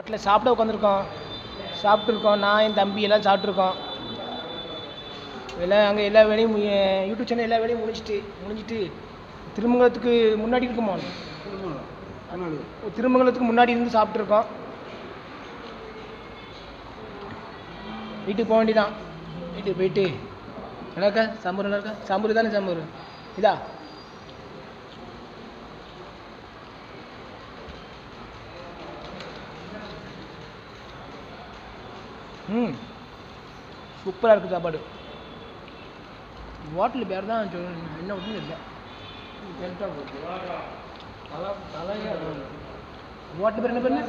ஹோட்டலில் சாப்பிட உட்காந்துருக்கோம். சாப்பிட்ருக்கோம் நான் என் தம்பி எல்லாம் சாப்பிட்ருக்கோம் எல்லாம் அங்கே எல்லா வேலையும் யூடியூப் சேனல் எல்லா வேலையும் முடிச்சிட்டு முடிஞ்சிட்டு திருமங்கலத்துக்கு முன்னாடி இருக்குமா? திருமங்கலத்துக்கு முன்னாடி இருந்து சாப்பிட்ருக்கோம் வீட்டுக்கு போக வேண்டியதான் வீட்டுக்கு போயிட்டு நல்லா இருக்கா? சாம்பார் நல்லா இருக்கா? சாம்பார் தானே சாம்பார்? இதா? ம். சூப்பராக இருக்குது சாப்பாடு. ஹோட்டல் பேர் தான் சொல்லணும் என்ன ஒன்றும் இல்லை. ஹோட்டல் பேர் என்ன பேர்?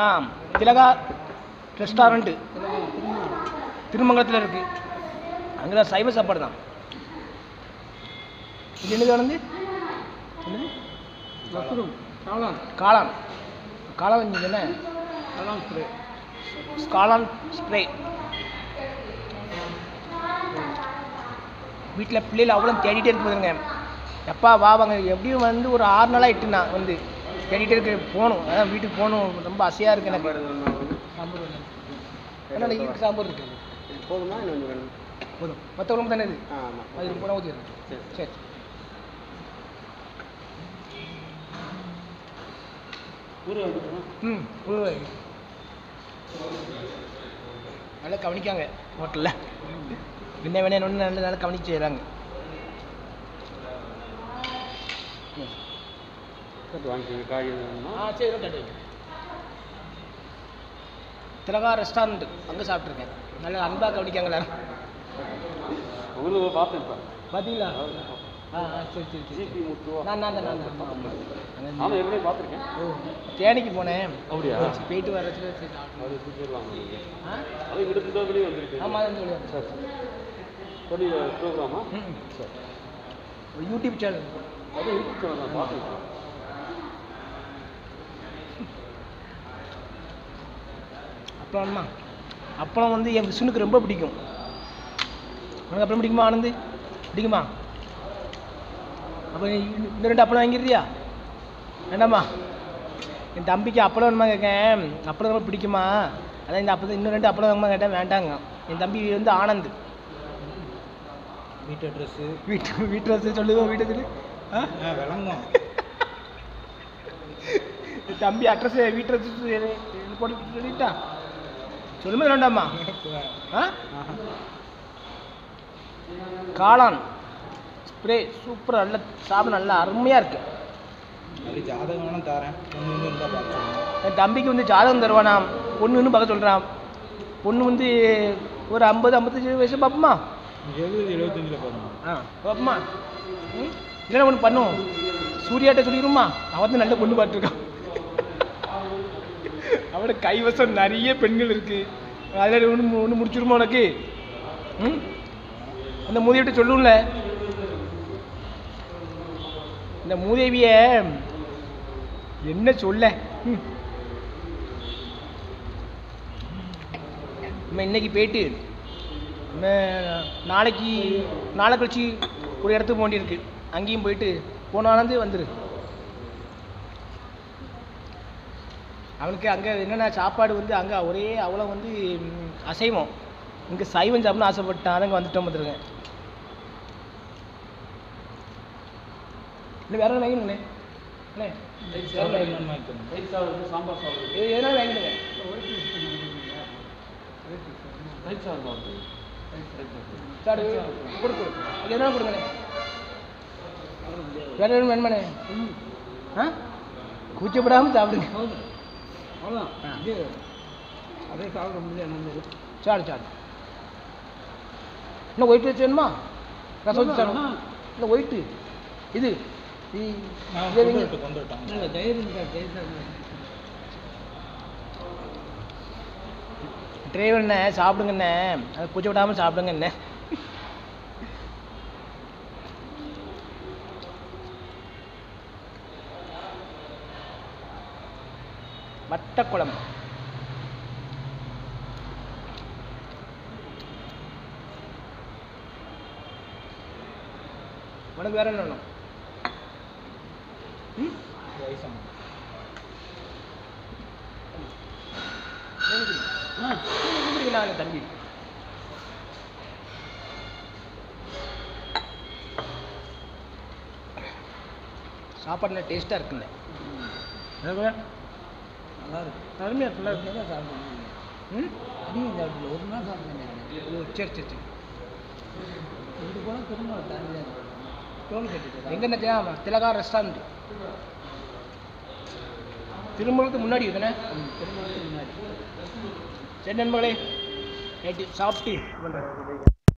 ஆ திலகா ரெஸ்டாரண்ட்டு திருமங்கலத்தில் இருக்குது அங்கே தான் சைவ சாப்பாடு தான். இது என்னது வந்து காளான். காளான். காளான். என்ன காளான் ஸ்ப்ரே காளான் ஸ்ப்ரே வீட்டில் பிள்ளைகள் அவ்வளோ தேடிட்டே இருக்குதுங்க. எப்பா வா வாங்க. எப்படியும் வந்து ஒரு ஆறு நாளாக இட்டு நான் வந்து தேடிட்டே இருக்க. போகணும். அதான் வீட்டுக்கு போகணும். ரொம்ப ஆசையாக இருக்கு எனக்கு. சாம்பார் வேணும்? அதனால் இருக்கு சாம்பார் இருக்குது போதுமா? இன்னும் கொஞ்சம் வேணும்? போதும். மற்றவங்களுக்கு தானே இது? அது ரொம்ப ஊற்றிடுறேன் சரி சரி. வந்துட்டோம் ம் உழுவை. நல்லா கவனிக்காங்க. ஹோட்டலில். என்ன வேணும் ஒன்று நல்ல நல்லா கவனிச்சு செய்கிறாங்க திலகா ரெஸ்டாரண்ட் அங்கே சாப்பிட்ருக்கேன் நல்லா அன்பாக கவனிக்காங்க எல்லாரும். பார்த்தீங்களா? தேனிக்கு போனேன். அப்படியா? போயிட்டு ஒரு யூடியூப் சேனல். அது யூடியூப் சேனல் பார்த்துருக்கேன். அப்பளம் வேணுமா? அப்பளம் வந்து என் விஷ்ணுக்கு ரொம்ப பிடிக்கும். உனக்கு அப்பளம் பிடிக்குமா ஆனந்து? பிடிக்குமா? அப்போ இந்த ரெண்டு அப்பளம் வாங்கிடுறியா? வேண்டாமா? என் தம்பிக்கு அப்பளம் வேணுமா கேட்கேன் அப்பளம் ரொம்ப பிடிக்குமா? அதான் இந்த அப்பளம் இன்னும் ரெண்டு அப்பளம் வேணுமா கேட்டேன். வேண்டாங்க. என் தம்பி வந்து ஆனந்த். வீட்டு ட்ரெஸ்ஸு வீட்டு வீட்டு வசதி சொல்லுவோம் வீட்டு சொல்லு ஆ? விளங்கும்? தம்பி அட்ரஸ் வீட்டு அட்ரஸ் போட்டு சொல்லிட்டா? சொல்லுமா வேண்டாமா? ஆ? காளான். ஸ்ப்ரே சூப்பராக நல்ல சாப்பிட நல்லா அருமையாக இருக்கு. அப்படி ஜாதகம் வேணும் தரேன். ஒன்று ஒன்று இருந்தால் பார்த்து என் தம்பிக்கு வந்து ஜாதகம் தருவானாம் பொண்ணுன்னு பார்க்க சொல்கிறான் பொண்ணு வந்து ஒரு ஐம்பது ஐம்பத்தஞ்சு வயசு பார்ப்போமா? எழுபது எழுபத்தஞ்சில் ஆ பார்ப்போமா? ம் இல்லைன்னா ஒன்று பண்ணும். சூர்யாட்ட சொல்லிடுமா? அவன் வந்து நல்ல பொண்ணு பார்த்துருக்கான். அவனோட கைவசம் நிறைய பெண்கள் இருக்கு. அதில் ஒன்று ஒன்று முடிச்சிருமா உனக்கு? ம்? அந்த மூதேவிட்ட சொல்லும்ல இந்த மூதேவிய என்ன சொல்ல? நம்ம இன்னைக்கு போயிட்டு நாளைக்கு நாளை கழிச்சு ஒரு இடத்துக்கு போக வேண்டியிருக்கு அங்கேயும் போயிட்டு போனாலும் வந்துரு. அவனுக்கு அங்கே என்னென்ன சாப்பாடு வந்து அங்கே ஒரே அவ்வளோ வந்து அசைவம். இங்கே சைவம் சாப்பிட்னு ஆசைப்பட்டான் அங்கே வந்துட்டோம் வந்துருங்க இல்லை வேற வாங்கிடுங்கண்ணே அண்ணே வேற வாங்கிடுங்க. தயிர் சாதம் வந்து சாம்பார் சாதம் இது எதனால வாங்கிடுங்க தயிர் சாதம் சாப்பிடுங்க சார் கொடு கொடு அது எதனால கொடுங்கண்ணே வேற எதுவும் வேணுமாண்ணே ஆ கூச்சப்படாமல் சாப்பிடுங்க அவ்வளோதான் ஆ. இது அதே சாப்பிட முடியாது என்ன சாடு சாடு இன்னும் ஒயிட் வச்சு வேணுமா ரசம் வச்சு சாப்பிடுமா இல்லை ஒயிட்டு இது தயிர் சாதம் டிரைவர்ண்ணே சாப்பிடுங்கண்ணே அதை கூச்ச விடாமல் சாப்பிடுங்கண்ணே வத்த குழம்பு உனக்கு வேற என்ன வேணும் Hmm? தம்பி? சாப்பாடுல டேஸ்ட்டாக இருக்குல்ல நல்லா இருக்கு. அருமையாக இருக்குல்ல தான் சாப்பிடுவேன் ம்? அதிகம் சாப்பிடல ஒரு நாள் சாப்பிடுவேன் சரி சரி இது போல திரும்ப தனியாக தான் டோல் தெரியாம திலகா ரெஸ்டாரண்ட் திருமணத்துக்கு முன்னாடி தானே திருமணத்துக்கு முன்னாடி. சரி நண்பர்களே நைட்டு சாப்பிட்டு பண்ணுறேன்